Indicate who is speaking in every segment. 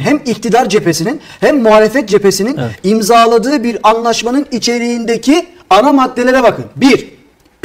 Speaker 1: hem iktidar cephesinin hem muhalefet cephesinin imzaladığı bir anlaşmanın içeriğindeki ana maddelere bakın. Bir,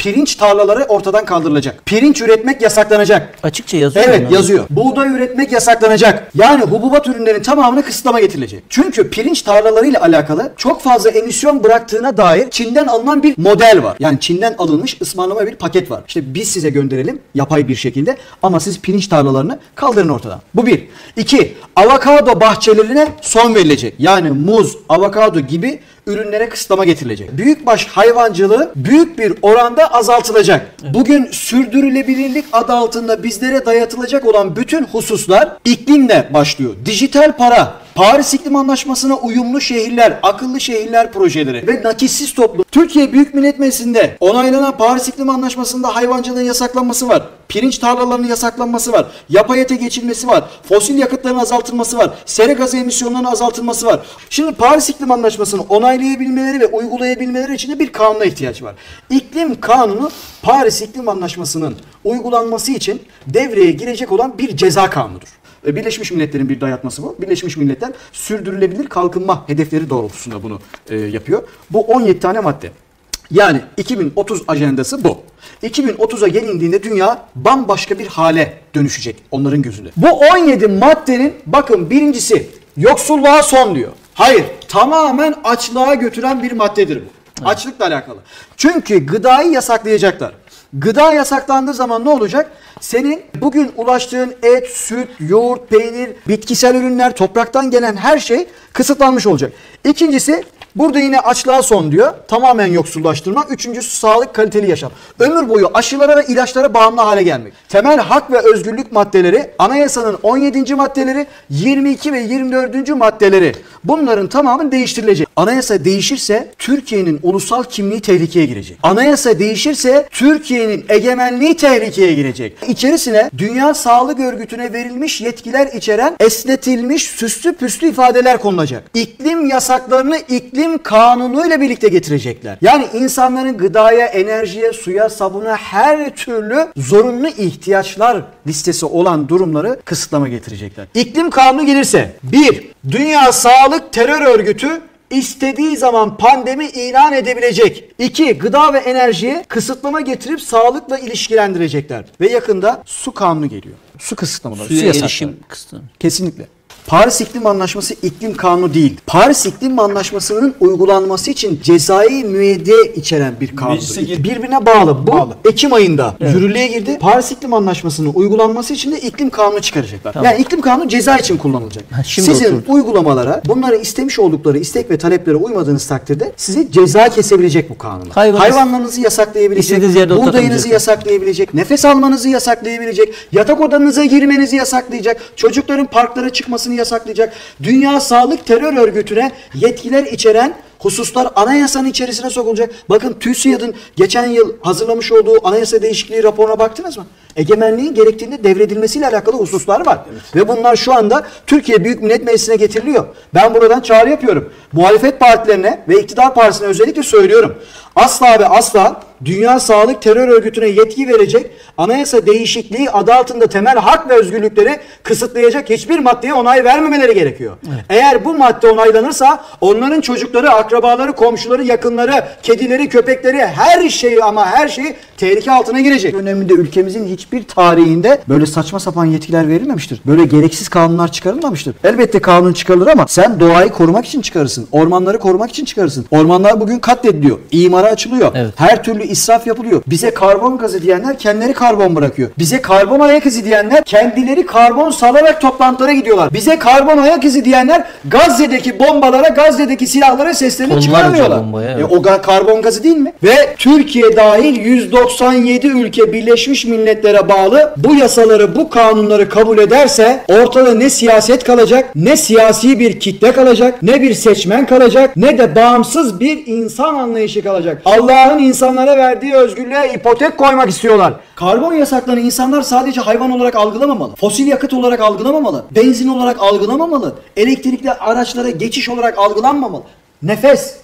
Speaker 1: pirinç tarlaları ortadan kaldırılacak. Pirinç üretmek yasaklanacak.
Speaker 2: Açıkça yazıyor.
Speaker 1: Evet
Speaker 2: bunlar.
Speaker 1: yazıyor. Buğday üretmek yasaklanacak. Yani hububat ürünlerinin tamamını kısıtlama getirilecek. Çünkü pirinç tarlalarıyla alakalı çok fazla emisyon bıraktığına dair Çin'den alınan bir model var. Yani Çin'den alınmış ısmarlama bir paket var. İşte biz size gönderelim yapay bir şekilde ama siz pirinç tarlalarını kaldırın ortadan. Bu bir. İki, avokado bahçelerine son verilecek. Yani muz, avokado gibi ürünlere kısıtlama getirilecek. Büyükbaş hayvancılığı büyük bir oranda azaltılacak. Bugün sürdürülebilirlik adı altında bizlere dayatılacak olan bütün hususlar iklimle başlıyor. Dijital para, Paris İklim Anlaşması'na uyumlu şehirler, akıllı şehirler projeleri ve nakitsiz toplum. Türkiye Büyük Millet Meclisi'nde onaylanan Paris İklim Anlaşması'nda hayvancılığın yasaklanması var. Pirinç tarlalarının yasaklanması var. Yapay ete geçilmesi var. Fosil yakıtların azaltılması var. Sera gazı emisyonlarının azaltılması var. Şimdi Paris İklim Anlaşması'nı onaylayabilmeleri ve uygulayabilmeleri için de bir kanuna ihtiyaç var. İklim kanunu Paris İklim Anlaşması'nın uygulanması için devreye girecek olan bir ceza kanunudur. E, Birleşmiş Milletler'in bir dayatması bu. Birleşmiş Milletler sürdürülebilir kalkınma hedefleri doğrultusunda bunu e, yapıyor. Bu 17 tane madde. Yani 2030 ajandası bu. 2030'a gelindiğinde dünya bambaşka bir hale dönüşecek onların gözünde. Bu 17 maddenin bakın birincisi yoksulluğa son diyor. Hayır tamamen açlığa götüren bir maddedir bu. Açlıkla alakalı. Çünkü gıdayı yasaklayacaklar. Gıda yasaklandığı zaman ne olacak? Senin bugün ulaştığın et, süt, yoğurt, peynir, bitkisel ürünler, topraktan gelen her şey kısıtlanmış olacak. İkincisi burada yine açlığa son diyor. Tamamen yoksullaştırma. Üçüncüsü sağlık kaliteli yaşam. Ömür boyu aşılara ve ilaçlara bağımlı hale gelmek. Temel hak ve özgürlük maddeleri, anayasanın 17. maddeleri, 22 ve 24. maddeleri. Bunların tamamı değiştirilecek. Anayasa değişirse Türkiye'nin ulusal kimliği tehlikeye girecek. Anayasa değişirse Türkiye'nin egemenliği tehlikeye girecek. İçerisine Dünya Sağlık Örgütü'ne verilmiş yetkiler içeren esnetilmiş süslü püslü ifadeler konulacak. İklim yasaklarını iklim kanunuyla birlikte getirecekler. Yani insanların gıdaya, enerjiye, suya, sabuna her türlü zorunlu ihtiyaçlar listesi olan durumları kısıtlama getirecekler. İklim kanunu gelirse bir Dünya Sağlık Terör Örgütü istediği zaman pandemi ilan edebilecek. İki, gıda ve enerjiye kısıtlama getirip sağlıkla ilişkilendirecekler. Ve yakında su kanunu geliyor. Su kısıtlamaları, su
Speaker 2: Suya
Speaker 1: yasakları.
Speaker 2: erişim kısıtlı.
Speaker 1: Kesinlikle. Paris İklim Anlaşması iklim kanunu değil. Paris İklim Anlaşması'nın uygulanması için cezai müeyyide içeren bir kanun.
Speaker 3: Meclise gir-
Speaker 1: Birbirine bağlı. Bu
Speaker 3: Bağlı.
Speaker 1: Ekim ayında yürürlüğe girdi. Paris İklim Anlaşması'nın uygulanması için de iklim kanunu çıkaracaklar.
Speaker 2: Tamam.
Speaker 1: Yani iklim kanunu ceza için kullanılacak.
Speaker 2: Ha, şimdi
Speaker 1: Sizin
Speaker 2: oturdu.
Speaker 1: uygulamalara, bunları istemiş oldukları istek ve taleplere uymadığınız takdirde sizi ceza kesebilecek bu kanunlar.
Speaker 2: Hayvanınız-
Speaker 1: Hayvanlarınızı yasaklayabilecek, buğdayınızı yasaklayabilecek, nefes almanızı yasaklayabilecek, yatak odanıza girmenizi yasaklayacak, çocukların parklara çıkmasını yasaklayacak, Dünya Sağlık Terör Örgütü'ne yetkiler içeren hususlar anayasanın içerisine sokulacak. Bakın TÜSİAD'ın geçen yıl hazırlamış olduğu anayasa değişikliği raporuna baktınız mı? Egemenliğin gerektiğinde devredilmesiyle alakalı hususlar var. Ve bunlar şu anda Türkiye Büyük Millet Meclisi'ne getiriliyor. Ben buradan çağrı yapıyorum. Muhalefet partilerine ve iktidar partisine özellikle söylüyorum. Asla ve asla Dünya Sağlık Terör Örgütü'ne yetki verecek anayasa değişikliği adı altında temel hak ve özgürlükleri kısıtlayacak hiçbir maddeye onay vermemeleri gerekiyor. Eğer bu madde onaylanırsa onların çocukları, akrabaları, komşuları, yakınları, kedileri, köpekleri her şeyi ama her şeyi tehlike altına girecek. Döneminde ülkemizin hiçbir tarihinde böyle saçma sapan yetkiler verilmemiştir. Böyle gereksiz kanunlar çıkarılmamıştır. Elbette kanun çıkarılır ama sen doğayı korumak için çıkarırsın. Ormanları korumak için çıkarırsın. Ormanlar bugün katlediliyor. İmara açılıyor.
Speaker 2: Evet.
Speaker 1: Her türlü israf yapılıyor. Bize karbon gazı diyenler kendileri karbon bırakıyor. Bize karbon ayak izi diyenler kendileri karbon salarak toplantılara gidiyorlar. Bize karbon ayak izi diyenler Gazze'deki bombalara, Gazze'deki silahlara seslerini
Speaker 2: Tonlarca
Speaker 1: çıkaramıyorlar.
Speaker 2: bombaya,
Speaker 1: E,
Speaker 2: evet.
Speaker 1: o ga- karbon gazı değil mi? Ve Türkiye dahil 197 ülke Birleşmiş Milletler'e bağlı bu yasaları, bu kanunları kabul ederse ortada ne siyaset kalacak, ne siyasi bir kitle kalacak, ne bir seçmen kalacak, ne de bağımsız bir insan anlayışı kalacak. Allah'ın insanlara verdiği özgürlüğe ipotek koymak istiyorlar. Karbon yasaklarını insanlar sadece hayvan olarak algılamamalı. Fosil yakıt olarak algılamamalı. Benzin olarak algılamamalı. Elektrikli araçlara geçiş olarak algılanmamalı. Nefes,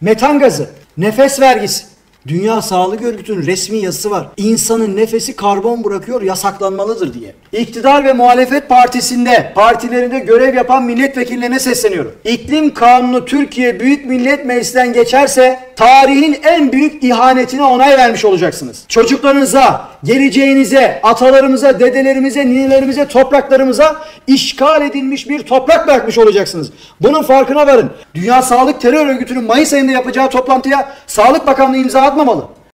Speaker 1: metan gazı, nefes vergisi. Dünya Sağlık Örgütü'nün resmi yazısı var. İnsanın nefesi karbon bırakıyor yasaklanmalıdır diye. İktidar ve muhalefet partisinde, partilerinde görev yapan milletvekillerine sesleniyorum. İklim kanunu Türkiye Büyük Millet Meclisi'nden geçerse tarihin en büyük ihanetine onay vermiş olacaksınız. Çocuklarınıza, geleceğinize, atalarımıza, dedelerimize, ninelerimize, topraklarımıza işgal edilmiş bir toprak bırakmış olacaksınız. Bunun farkına varın. Dünya Sağlık Terör Örgütü'nün Mayıs ayında yapacağı toplantıya Sağlık Bakanlığı imza atmamalı.